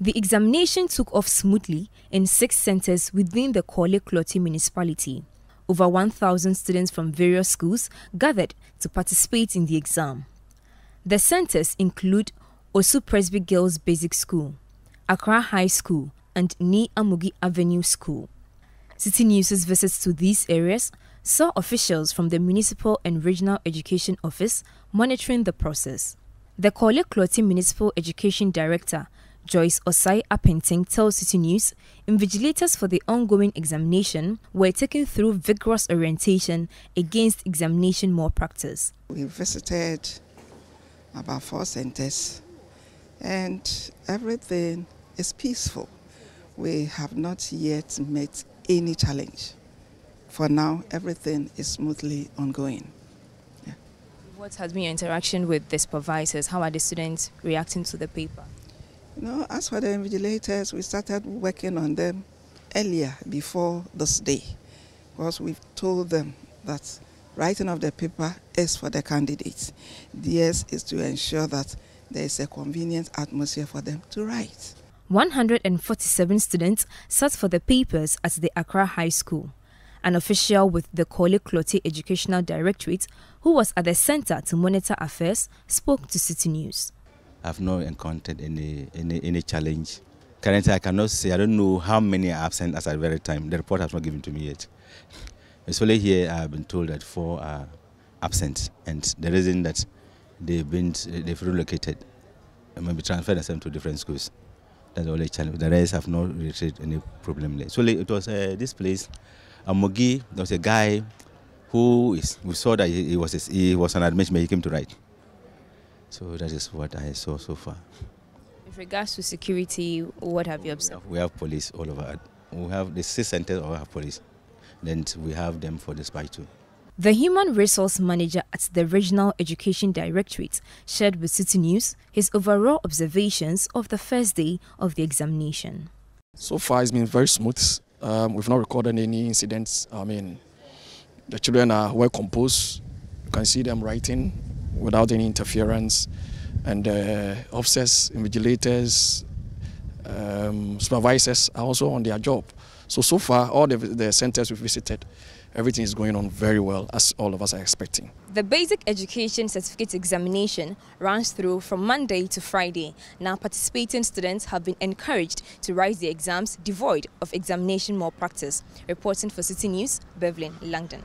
The examination took off smoothly in six centers within the Korle Klottey municipality. Over 1,000 students from various schools gathered to participate in the exam. The centers include Osu Presby Girls Basic School, Accra High School, and Ni Amugi Avenue School. Citi News's visits to these areas saw officials from the Municipal and Regional Education Office monitoring the process. The Korle Klottey Municipal Education Director, Joyce Osai Apenting tells Citi News, invigilators for the ongoing examination were taken through vigorous orientation against examination malpractice. We visited about four centers and everything is peaceful. We have not yet met any challenge. For now, everything is smoothly ongoing. Yeah. What has been your interaction with the supervisors? How are the students reacting to the paper? Know, as for the invigilators, we started working on them earlier before this day because we've told them that writing of the paper is for the candidates. Theirs is to ensure that there is a convenient atmosphere for them to write. 147 students sat for the papers at the Accra High School. An official with the Korle Klottey Educational Directorate, who was at the center to monitor affairs, spoke to Citi News. I've not encountered any, any, any challenge. Currently, I cannot say, I don't know how many are absent at the very time. The report has not given to me yet. It's only here I've been told that four are absent, and the reason that they've been they've relocated, maybe transferred them to different schools. That's the only challenge. The rest have not really any problem. So it was uh, this place, Amogi. There was a guy who is we saw that he, he was he was an admission, he came to write. So that is what I saw so far. With regards to security, what have you observed? We have, police all over. We have the six centers all have police. Then we have them for the spy too. The Human Resource Manager at the Regional Education Directorate shared with Citi News his overall observations of the first day of the examination. So far, it's been very smooth. Um, we've not recorded any incidents. I mean, the children are well composed. You can see them writing without any interference. And uh, officers, invigilators, um, supervisors are also on their job. So, so far, all the, the centers we've visited, everything is going on very well, as all of us are expecting. The Basic Education Certificate Examination runs through from Monday to Friday. Now, participating students have been encouraged to write the exams devoid of examination malpractice. Reporting for Citi News, Bevlin, London.